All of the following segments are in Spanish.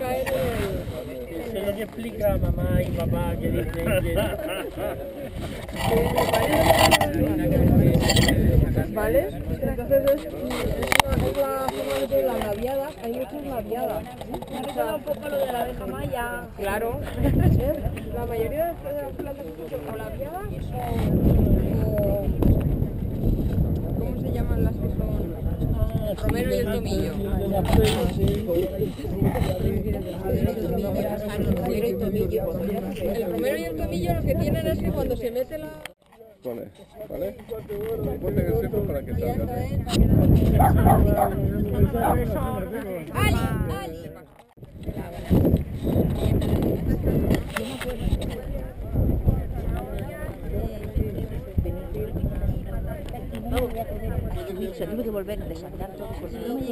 va eh, a caer el... Es lo que explica mamá y papá que dicen que... ¿Vale? Entonces es, es, la forma de las labiadas, hay muchas labiadas. Me ha un poco lo de la abeja maya. Claro. La mayoría de las plantas son labiadas o... Romero y el tomillo. El romero y el tomillo lo que tienen es que cuando se mete la... Vale, ¿vale? Ponte el centro para que salga. Ali, Ali. Se tuvo que volver a todo porque no me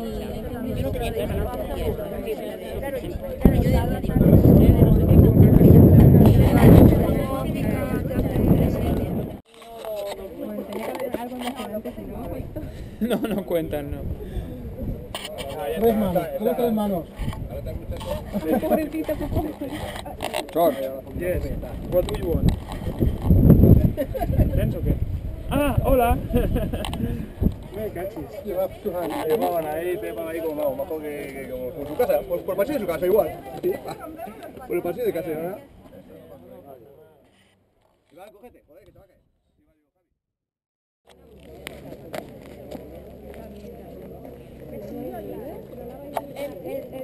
no no cuentan, no. Tres manos, tres, tres manos. George, Yes. What do you want? ¿Dance o? Ah, hola. Llevaban ahí, Pepa ahí como vamos, bajo que, que como, como su casa, por, por el pasillo de su casa igual. Sí. Por el pasillo de casa, ¿verdad? Iván, cógete, joder, que te va a caer. Más o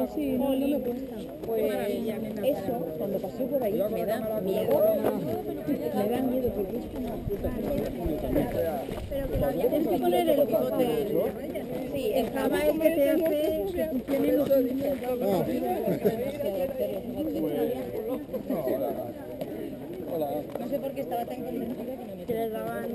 menos, sí, no, no me cuesta. Pues eso, cuando pasé por ahí, me da miedo. Me da miedo porque es una puta. Tienes que poner el bigote. Sí, el java es que te hace que funcionen los No sé por qué estaba tan convencida que no me daban